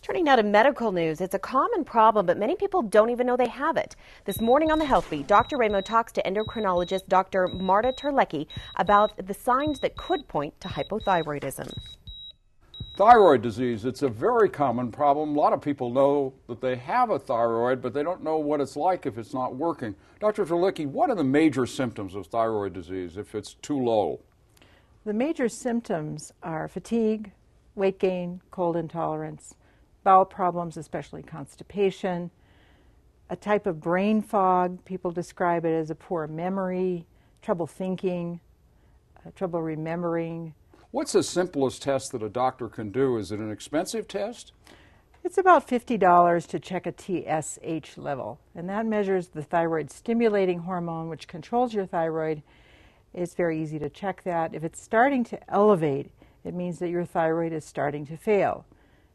Turning now to medical news, it's a common problem, but many people don't even know they have it. This morning on the Health Beat, Dr. Ramo talks to endocrinologist Dr. Marta Terlecki about the signs that could point to hypothyroidism. Thyroid disease, it's a very common problem. A lot of people know that they have a thyroid, but they don't know what it's like if it's not working. Dr. Terlecki, what are the major symptoms of thyroid disease if it's too low? The major symptoms are fatigue, weight gain, cold intolerance, bowel problems, especially constipation, a type of brain fog. People describe it as a poor memory, trouble thinking, uh, trouble remembering. What's the simplest test that a doctor can do? Is it an expensive test? It's about $50 to check a TSH level, and that measures the thyroid stimulating hormone, which controls your thyroid. It's very easy to check that. If it's starting to elevate, it means that your thyroid is starting to fail.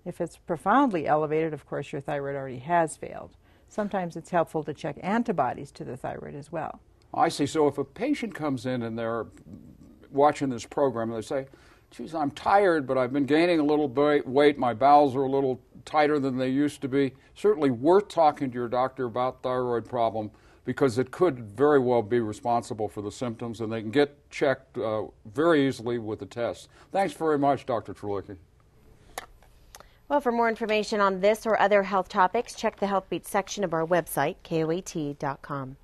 If it's profoundly elevated, of course, your thyroid already has failed. Sometimes it's helpful to check antibodies to the thyroid as well. I see. So if a patient comes in and they're watching this program and they say, geez, I'm tired, but I've been gaining a little weight, my bowels are a little tighter than they used to be, certainly worth talking to your doctor about thyroid problem because it could very well be responsible for the symptoms and they can get checked uh, very easily with the test. Thanks very much, Dr. Terlecki. Well, for more information on this or other health topics, check the Health Beat section of our website, koat.com.